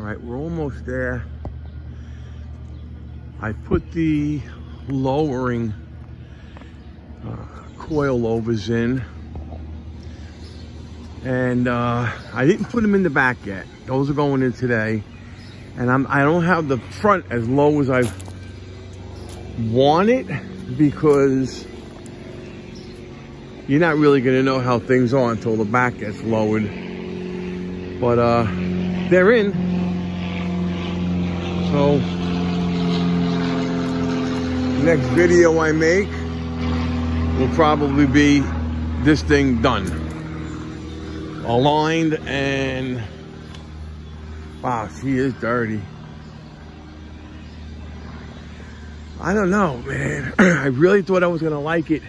All right, we're almost there. I put the lowering uh, coilovers in. And uh, I didn't put them in the back yet. Those are going in today. And I'm, I don't have the front as low as I want it because you're not really going to know how things are until the back gets lowered. But uh, they're in. So next video I make will probably be this thing done. Aligned and wow, she is dirty. I don't know, man. I really thought I was gonna like it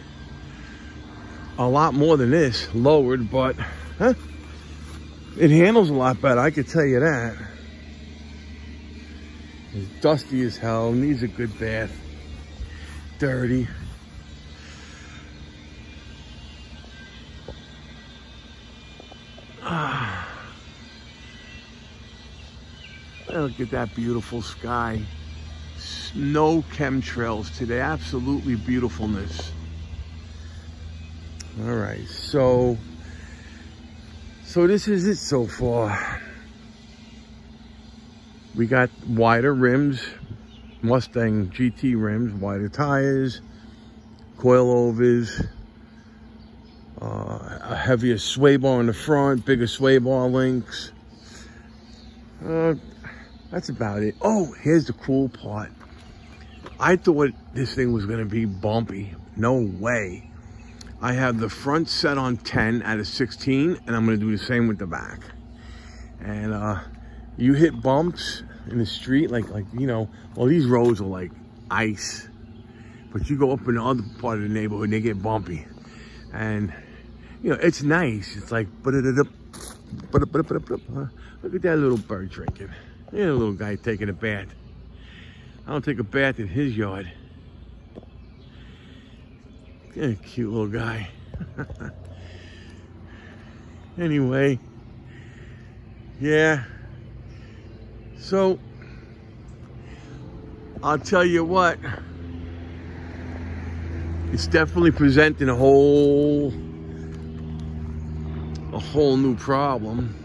a lot more than this, lowered, but huh? it handles a lot better, I could tell you that. Dusty as hell, needs a good bath. Dirty. Ah. Look at that beautiful sky. No chemtrails today, absolutely beautifulness. All right, so, so this is it so far. We got wider rims, Mustang GT rims, wider tires, coilovers, uh, a heavier sway bar in the front, bigger sway bar links. Uh, that's about it. Oh, here's the cool part. I thought this thing was gonna be bumpy. No way. I have the front set on 10 out of 16, and I'm gonna do the same with the back. And uh, you hit bumps in the street, like, like you know, well, these roads are like ice. But you go up in the other part of the neighborhood, they get bumpy. And, you know, it's nice. It's like, but look at that little bird drinking. Yeah, little guy taking a bath. I don't take a bath in his yard. Yeah, cute little guy. anyway, yeah. So, I'll tell you what, it's definitely presenting a whole, a whole new problem.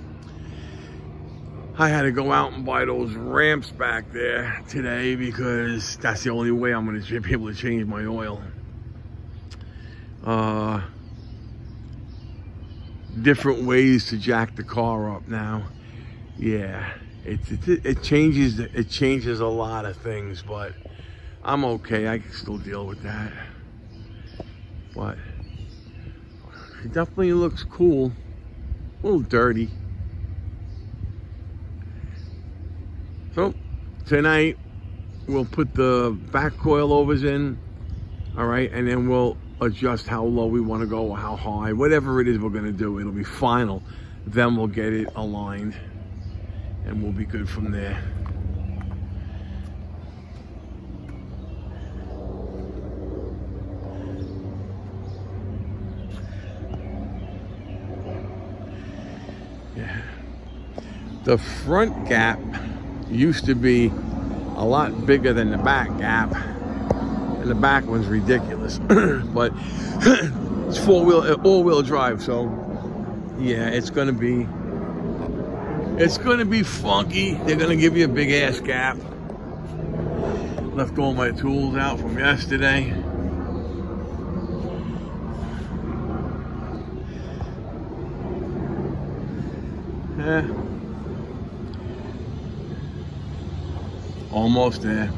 I had to go out and buy those ramps back there today because that's the only way I'm going to be able to change my oil. Uh, different ways to jack the car up now. Yeah, it, it, it changes it changes a lot of things, but I'm okay. I can still deal with that. But it definitely looks cool. A little dirty. So tonight we'll put the back coilovers in, all right, and then we'll adjust how low we want to go how high, whatever it is we're going to do. It'll be final. Then we'll get it aligned and we'll be good from there. Yeah. The front gap used to be a lot bigger than the back gap. And the back one's ridiculous. but it's four-wheel, uh, all-wheel drive, so yeah, it's gonna be, it's gonna be funky. They're gonna give you a big ass gap. Left all my tools out from yesterday. Yeah. Almost there.